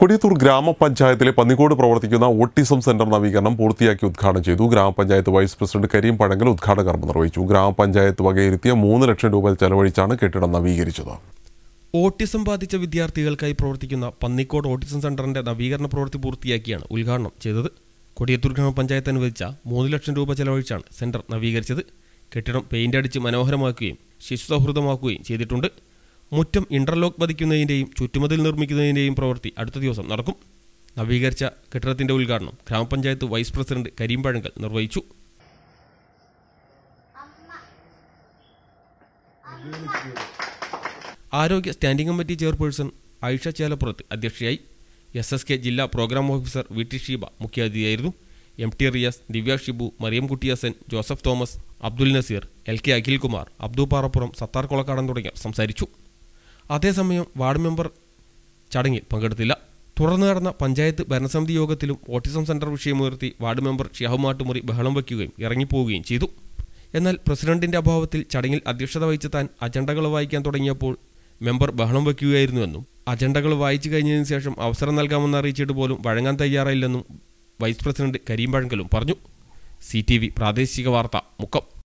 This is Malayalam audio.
കൊടിയത്തൂർ ഗ്രാമപഞ്ചായത്തിലെ പന്നിക്കോട് പ്രവർത്തിക്കുന്ന ഓട്ടിസം സെന്റർ നവീകരണം പൂർത്തിയാക്കി ഉദ്ഘാടനം ചെയ്തു. ഗ്രാമപഞ്ചായത്ത് വൈസ് പ്രസിഡന്റ് കരീം പഴങ്കൽ ഉദ്ഘാടന കർമ്മം നിർവഹിച്ചു. ഗ്രാമപഞ്ചായത്ത് വകയിരുത്തിയ മൂന്ന് ലക്ഷം രൂപ ചെലവഴിച്ചാണ് കെട്ടിടം നവീകരിച്ചത്. ഓട്ടിസം ബാധിച്ച വിദ്യാർത്ഥികൾക്കായി പ്രവർത്തിക്കുന്ന പന്നിക്കോട് ഓട്ടിസം സെന്ററിന്റെ നവീകരണ പ്രവൃത്തി പൂർത്തിയാക്കിയാണ് ഉദ്ഘാടനം ചെയ്തത്. കൊടിയത്തൂർ ഗ്രാമപഞ്ചായത്ത് അനുവദിച്ച മൂന്ന് ലക്ഷം രൂപ ചെലവഴിച്ചാണ് സെന്റർ നവീകരിച്ചത്. കെട്ടിടം പെയിന്റ് അടിച്ച് മനോഹരമാക്കുകയും ശിശു സൗഹൃദമാക്കുകയും ചെയ്തിട്ടുണ്ട്. മുറ്റം ഇന്റർലോക്ക് പതിക്കുന്നതിന്റെയും ചുറ്റുമതിൽ നിർമ്മിക്കുന്നതിന്റെയും പ്രവൃത്തി അടുത്ത ദിവസം നടക്കും. നവീകരിച്ച കെട്ടിടത്തിന്റെ ഉദ്ഘാടനം ഗ്രാമപഞ്ചായത്ത് വൈസ് പ്രസിഡന്റ് കരീം പഴങ്കൽ നിർവഹിച്ചു. ആരോഗ്യ standing committee chairperson Ayisha Chelappurath അധ്യക്ഷയായി. എസ് എസ് കെ ജില്ലാ programme officer V T Sheeba മുഖ്യാതിഥിയായിരുന്നു. M T Riyas Divya Shibu Mariyam Kuttiyasan Joseph Thomas Abdul Nazeer L K Akhilkumar Abdu Parappuram Sathar Kolakkadan തുടങ്ങിയവർ സംസാരിച്ചു. അതേസമയം വാർഡ് മെമ്പർ ചടങ്ങിൽ പങ്കെടുത്തില്ല. തുടർന്ന് നടന്ന പഞ്ചായത്ത് ഭരണസമിതി യോഗത്തിലും ഓട്ടിസം സെന്റർ വിഷയമുയർത്തി വാർഡ് മെമ്പർ ഷിയാഹുമാട്ടുമുറി ബഹളം വയ്ക്കുകയും ഇറങ്ങിപ്പോവുകയും ചെയ്തു. എന്നാൽ പ്രസിഡന്റിന്റെ അഭാവത്തിൽ ചടങ്ങിൽ അധ്യക്ഷത വഹിച്ച താൻ അജണ്ടകൾ വായിക്കാൻ തുടങ്ങിയപ്പോൾ മെമ്പർ ബഹളം വയ്ക്കുകയായിരുന്നുവെന്നും അജണ്ടകൾ വായിച്ചു കഴിഞ്ഞതിന് ശേഷം അവസരം നൽകാമെന്ന് അറിയിച്ചിട്ട് പോലും വഴങ്ങാൻ തയ്യാറായില്ലെന്നും വൈസ് പ്രസിഡന്റ് കരീം പഴങ്കലും പറഞ്ഞു. സി പ്രാദേശിക വാർത്ത മുക്കം.